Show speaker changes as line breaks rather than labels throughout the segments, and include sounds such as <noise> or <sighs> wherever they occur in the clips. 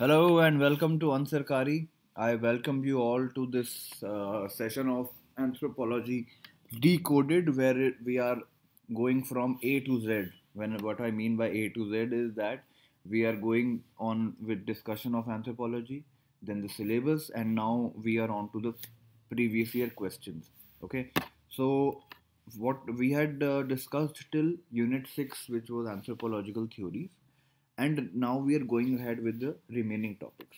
Hello and welcome to UnSarkari. I welcome you all to this uh, session of anthropology decoded, where we are going from A to Z. When what I mean by A to Z is that we are going on with discussion of anthropology, then the syllabus, and now we are on to the previous year questions. Okay, so what we had uh, discussed till Unit Six, which was anthropological theories and now we are going ahead with the remaining topics.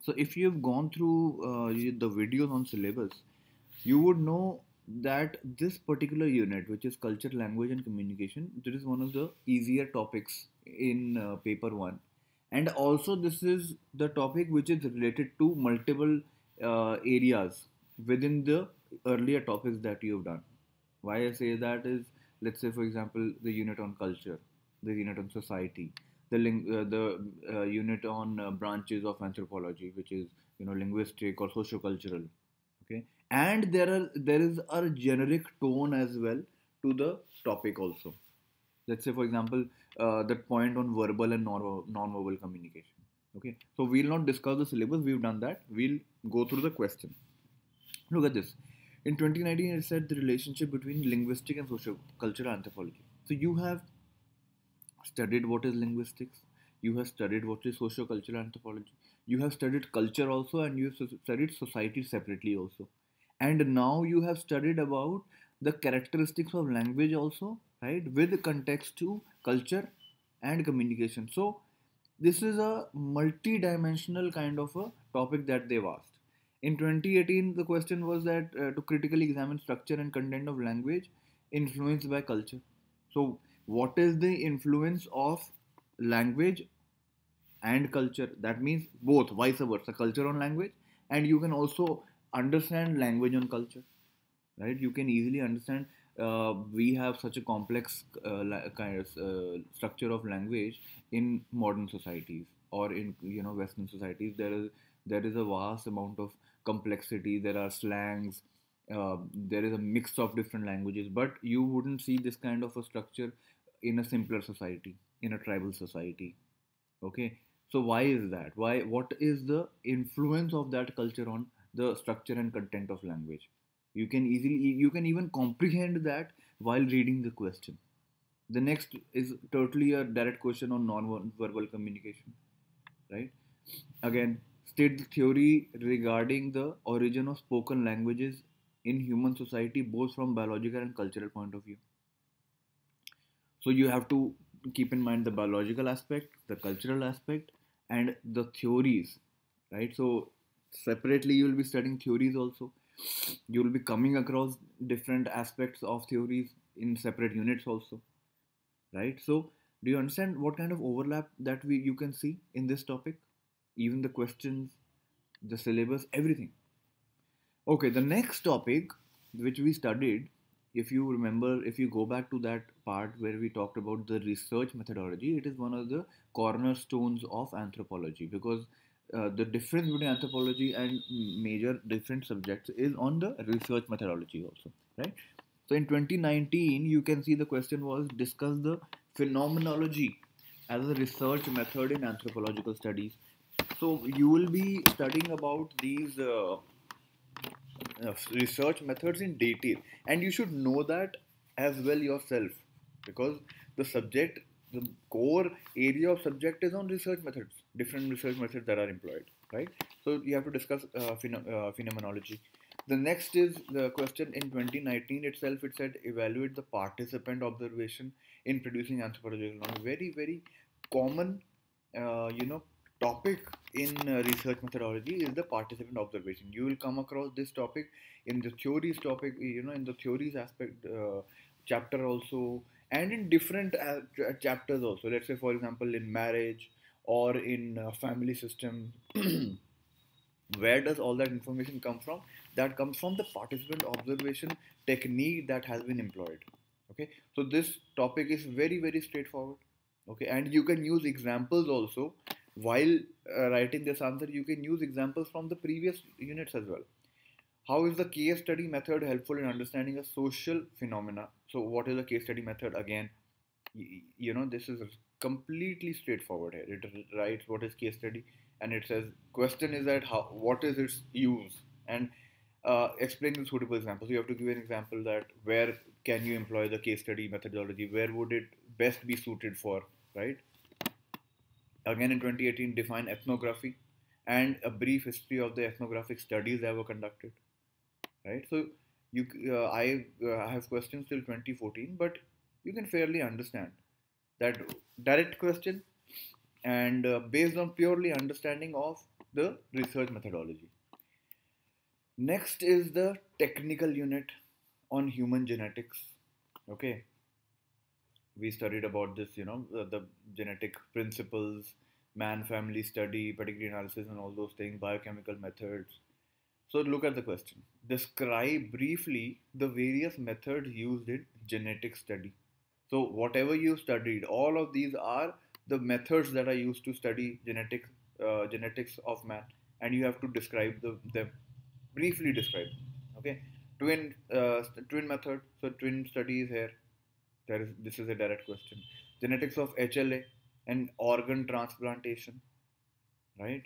So if you have gone through uh, the videos on syllabus you would know that this particular unit which is culture language and communication this is one of the easier topics in uh, paper 1 and also this is the topic which is related to multiple uh, areas within the earlier topics that you have done. Why i say that is let's say for example the unit on culture the unit on society, the uh, the uh, unit on uh, branches of anthropology, which is you know linguistic or sociocultural. Okay, and there are there is a generic tone as well to the topic also. Let's say, for example, uh, that point on verbal and non-verbal communication. Okay, so we'll not discuss the syllabus. We've done that. We'll go through the question. Look at this. In 2019, it said the relationship between linguistic and social cultural anthropology. So you have studied what is linguistics, you have studied what is socio-cultural anthropology, you have studied culture also, and you have studied society separately also. And now you have studied about the characteristics of language also, right, with context to culture and communication. So, this is a multi-dimensional kind of a topic that they've asked. In 2018, the question was that uh, to critically examine structure and content of language influenced by culture. So, what is the influence of language and culture? That means both vice versa culture on language and you can also understand language on culture right? You can easily understand uh, we have such a complex uh, kind of uh, structure of language in modern societies or in you know western societies. There is there is a vast amount of complexity. There are slangs uh, there is a mix of different languages but you wouldn't see this kind of a structure in a simpler society in a tribal society. Okay? So why is that? Why what is the influence of that culture on the structure and content of language? You can easily you can even comprehend that while reading the question. The next is totally a direct question on non-verbal communication right? Again state the theory regarding the origin of spoken languages in human society both from biological and cultural point of view so you have to keep in mind the biological aspect, the cultural aspect, and the theories, right? So separately, you will be studying theories also. You will be coming across different aspects of theories in separate units also, right? So do you understand what kind of overlap that we you can see in this topic? Even the questions, the syllabus, everything. Okay, the next topic which we studied if you remember, if you go back to that part where we talked about the research methodology, it is one of the cornerstones of anthropology because uh, the difference between anthropology and major different subjects is on the research methodology also, right? So in 2019, you can see the question was discuss the phenomenology as a research method in anthropological studies. So you will be studying about these uh, research methods in detail. And you should know that as well yourself. Because the subject the core area of subject is on research methods. Different research methods that are employed right? So you have to discuss uh, phen- uh, phenomenology. The next is the question. In 2019 itself it said evaluate the participant observation in producing anthropological knowledge. Very very common uh, you know topic in uh, research methodology is the participant observation. You will come across this topic in the theories topic, you know, in the theories aspect uh, chapter also, and in different uh, chapters also. Let's say, for example, in marriage or in uh, family system. <clears throat> where does all that information come from that comes from the participant observation technique that has been employed okay so this topic is very very straightforward okay and you can use examples also while uh, writing this answer, you can use examples from the previous units as well. How is the case study method helpful in understanding a social phenomena? So, what is the case study method? Again, you, you know, this is completely straightforward here. It writes what is case study, and it says question is that how what is its use and uh, explain the suitable example. So you have to give an example that where can you employ the case study methodology? Where would it best be suited for? Right. Again in 2018, define ethnography and a brief history of the ethnographic studies that were conducted. Right. So you uh, I uh, have questions till 2014, but you can fairly understand that direct question and uh, based on purely understanding of the research methodology. Next is the technical unit on human genetics. Okay, we studied about this, you know, the, the genetic principles, man family study, pedigree analysis, and all those things, biochemical methods. So, look at the question. Describe briefly the various methods used in genetic study. So, whatever you studied, all of these are the methods that are used to study genetic uh, genetics of man, and you have to describe the, them briefly describe. Okay, twin uh, twin method. So twin study is here. There is this is a direct question. Genetics of HLA and organ transplantation, right?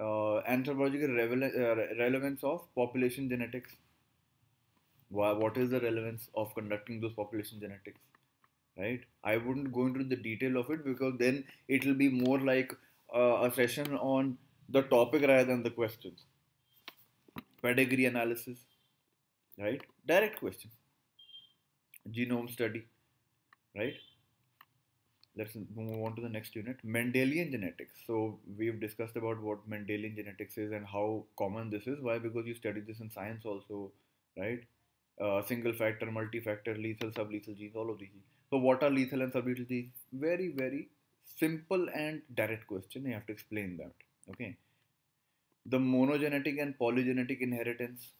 Uh, anthropological uh, relevance of population genetics. Why, What is the relevance of conducting those population genetics? Right? I wouldn't go into the detail of it because then it will be more like uh, a session on the topic rather than the questions pedigree analysis, right? Direct question. Genome study, right? Let's move on to the next unit. Mendelian genetics. So we've discussed about what Mendelian genetics is and how common this is. Why? Because you studied this in science also, right? Uh, single factor, multi-factor, lethal, sublethal genes, all of these. So what are lethal and sublethal genes? Very, very simple and direct question. You have to explain that. Okay the monogenetic and polygenetic inheritance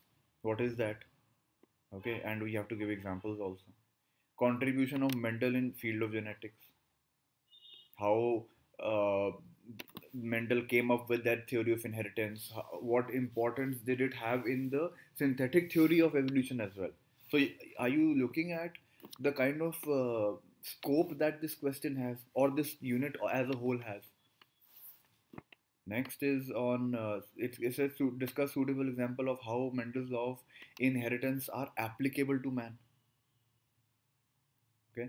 what is that okay and we have to give examples also. Contribution of mendel in field of genetics. How uh, mendel came up with that theory of inheritance. What importance did it have in the synthetic theory of evolution as well? So are you looking at the kind of uh, scope that this question has or this unit as a whole has Next is on uh, it, it says to discuss suitable example of how Mendel's law of inheritance are applicable to man. Okay,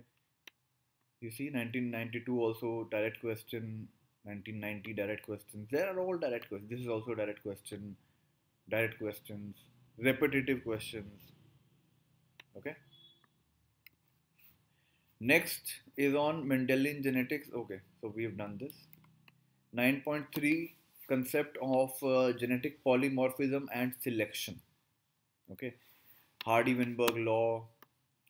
you see 1992 also direct question, 1990 direct questions. There are all direct questions. This is also direct question, direct questions, repetitive questions. Okay. Next is on Mendelian genetics. Okay, so we have done this. 9.3 concept of uh, genetic polymorphism and selection. Okay, Hardy-Weinberg law,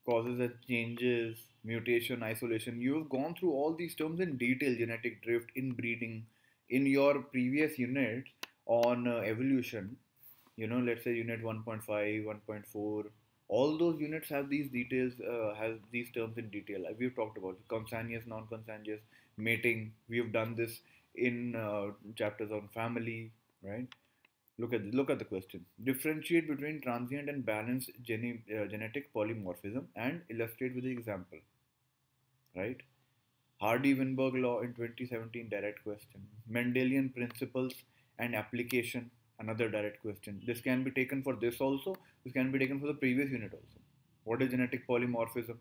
causes and changes, mutation, isolation. You've gone through all these terms in detail, genetic drift, inbreeding, in your previous unit on uh, evolution. You know, let's say unit 1.5, 1.4, all those units have these details, uh, have these terms in detail. We've talked about consanguineous, non-consanguineous, mating. We've done this in uh, chapters on family, right? Look at look at the question. Differentiate between transient and balanced gene, uh, genetic polymorphism and illustrate with the example, right? Hardy-Weinberg law in 2017 direct question. Mendelian principles and application another direct question. This can be taken for this also. This can be taken for the previous unit also. What is genetic polymorphism?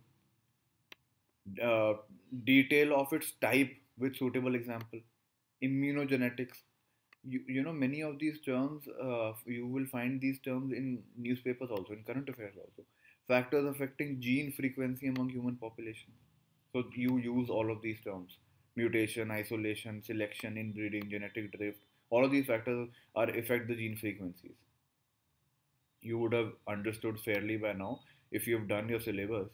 Uh, detail of its type with suitable example immunogenetics. You, you know many of these terms uh, you will find these terms in newspapers also in current affairs also. Factors affecting gene frequency among human populations so you use all of these terms. Mutation isolation selection inbreeding genetic drift. All of these factors are affect the gene frequencies. You would have understood fairly by now if you've done your syllabus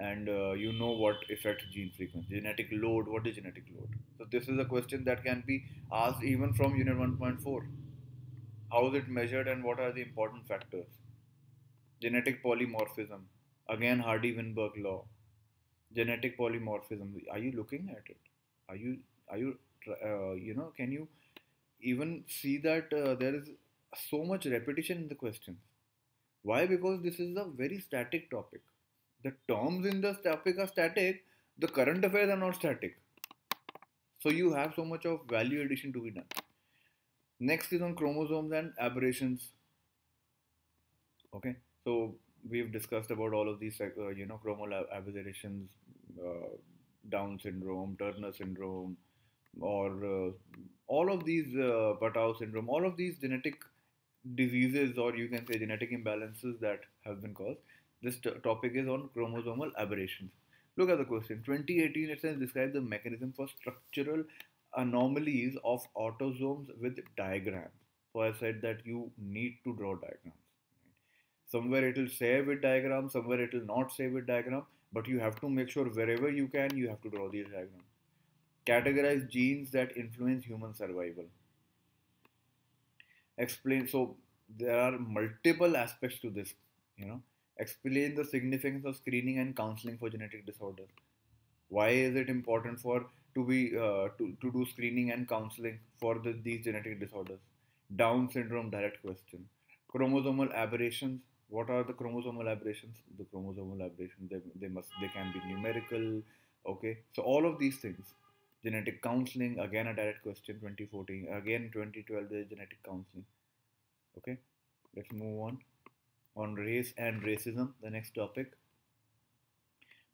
and uh, you know what affects gene frequency genetic load what is genetic load? So this is a question that can be asked even from unit 1.4 how is it measured and what are the important factors? Genetic polymorphism again hardy weinberg law. Genetic polymorphism are you looking at it? Are you are you uh, you know can you even see that uh, there is so much repetition in the questions? Why? Because this is a very static topic the terms in the topic are static, the current affairs are not static. So you have so much of value addition to be done. Next is on chromosomes and aberrations. Okay, so we've discussed about all of these, uh, you know, chromosomal aberrations, uh, Down syndrome, Turner syndrome, or uh, all of these uh, Patau syndrome, all of these genetic diseases, or you can say genetic imbalances that have been caused. This topic is on chromosomal aberrations. Look at the question. 2018 it says describe the mechanism for structural anomalies of autosomes with diagrams. So I said that you need to draw diagrams. Somewhere it will say with diagram, somewhere it will not say with diagram, but you have to make sure wherever you can, you have to draw these diagrams. Categorize genes that influence human survival. Explain. So there are multiple aspects to this. You know, explain the significance of screening and counseling for genetic disorders. Why is it important for to be uh, to, to do screening and counseling for the, these genetic disorders? Down syndrome, direct question. Chromosomal aberrations. What are the chromosomal aberrations? The chromosomal aberrations they, they must they can be numerical. Okay, so all of these things. Genetic counseling again a direct question. 2014 again 2012 the genetic counseling. Okay, let's move on on race and racism, the next topic.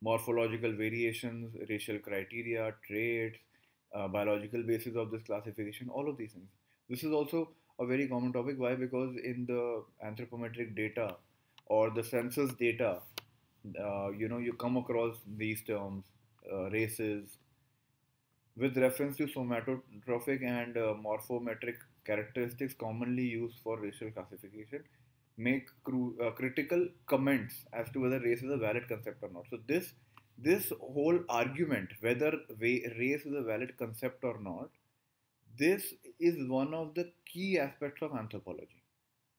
Morphological variations, racial criteria, traits, uh, biological basis of this classification, all of these things. This is also a very common topic. Why? Because in the anthropometric data or the census data, uh, you know, you come across these terms, uh, races, with reference to somatotrophic and uh, morphometric characteristics commonly used for racial classification make cru- uh, critical comments as to whether race is a valid concept or not. So this this whole argument whether race is a valid concept or not, this is one of the key aspects of anthropology,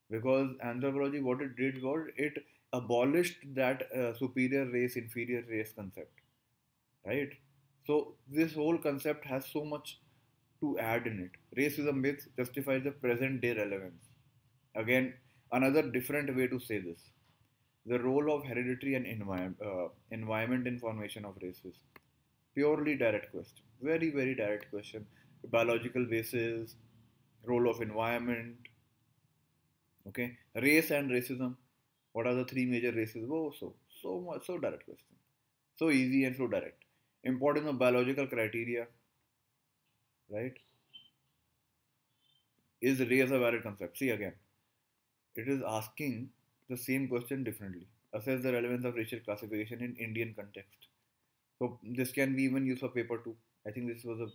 because anthropology what it did was it abolished that uh, superior race inferior race concept, right? So this whole concept has so much to add in it. Race is a myth justifies the present day relevance. Again, another different way to say this the role of hereditary and envi- uh, environment in formation of races. Purely direct question very very direct question. Biological basis role of environment okay? Race and racism what are the three major races? Oh so so much so direct question. So easy and so direct. Importance of biological criteria right? Is race a valid concept? See again it is asking the same question differently. Assess the relevance of racial classification in Indian context. So this can be even used for paper two. I think this was a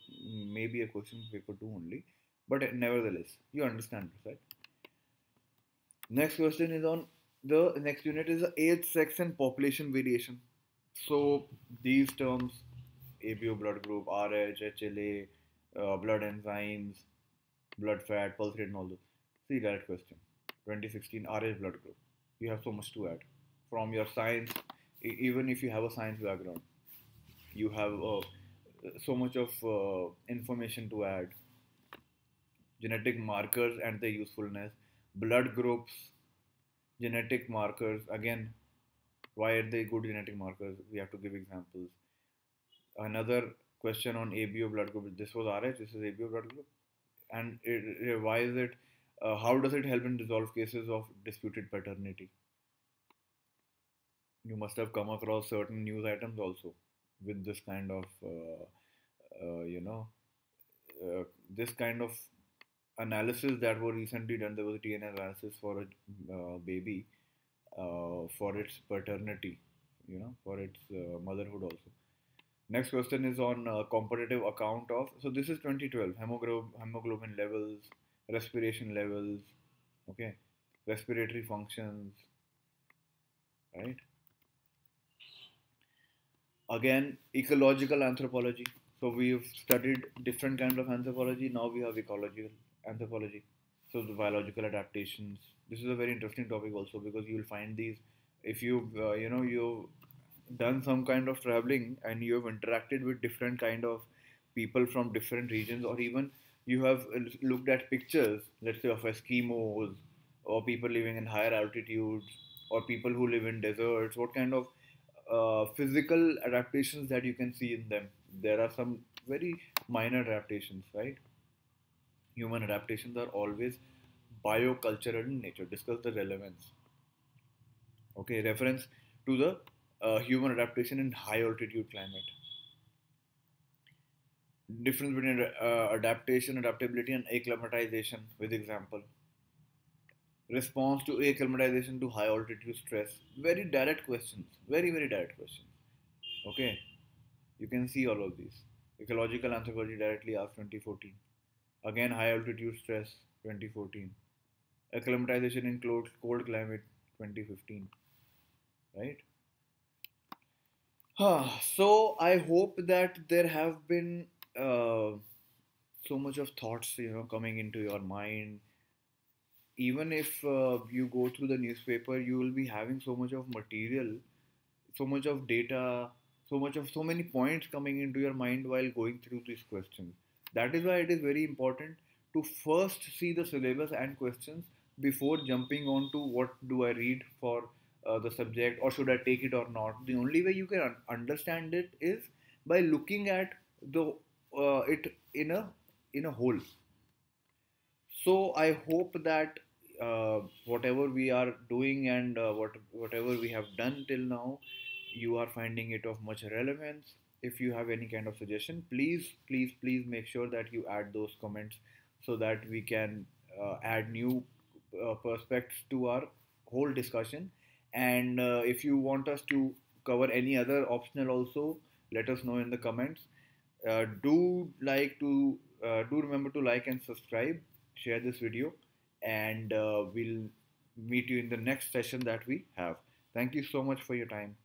maybe a question paper two only, but nevertheless, you understand right? Next question is on the next unit is age, sex, and population variation. So these terms, ABO blood group, RH, HLA, uh, blood enzymes, blood fat, pulse rate, and all those. See that question. 2016 RH blood group. You have so much to add from your science, even if you have a science background, you have uh, so much of uh, information to add. Genetic markers and their usefulness, blood groups, genetic markers. Again, why are they good genetic markers? We have to give examples. Another question on ABO blood group. This was RH. This is ABO blood group, and it, why is it? Uh, how does it help in resolve cases of disputed paternity? You must have come across certain news items also with this kind of, uh, uh, you know, uh, this kind of analysis that were recently done. There was a DNA analysis for a uh, baby uh, for its paternity, you know, for its motherhood also. Next question is on comparative account of. So this is 2012 hemoglobin, hemoglobin levels, respiration levels, okay, respiratory functions, right? Again, ecological anthropology. So we've studied different kinds of anthropology. Now we have ecological anthropology. So the biological adaptations. This is a very interesting topic also because you will find these if you uh, you know you've done some kind of traveling and you have interacted with different kind of people from different regions or even you have looked at pictures, let's say, of Eskimos or people living in higher altitudes or people who live in deserts, what kind of uh, physical adaptations that you can see in them. There are some very minor adaptations, right? Human adaptations are always biocultural in nature. Discuss the relevance. Okay, reference to the uh, human adaptation in high altitude climate. Difference between uh, adaptation, adaptability, and acclimatization, with example. Response to acclimatization to high altitude stress. Very direct questions. Very very direct questions. Okay? You can see all of these. Ecological anthropology directly asked 2014 again high altitude stress 2014 acclimatization in cold, cold climate 2015 right? <sighs> So i hope that there have been uh, so much of thoughts you know coming into your mind. Even if uh, you go through the newspaper you will be having so much of material so much of data so much of so many points coming into your mind while going through these questions. That is why it is very important to first see the syllabus and questions before jumping on to what do i read for uh, the subject or should i take it or not. The only way you can un- understand it is by looking at the uh, it in a in a whole so I hope that uh, whatever we are doing and uh, what whatever we have done till now, you are finding it of much relevance. If you have any kind of suggestion, please, please, please make sure that you add those comments so that we can uh, add new uh, perspectives to our whole discussion. And uh, if you want us to cover any other optional also, let us know in the comments. Uh, do like to do remember to like and subscribe share this video and uh, we'll meet you in the next session that we have. Thank you so much for your time.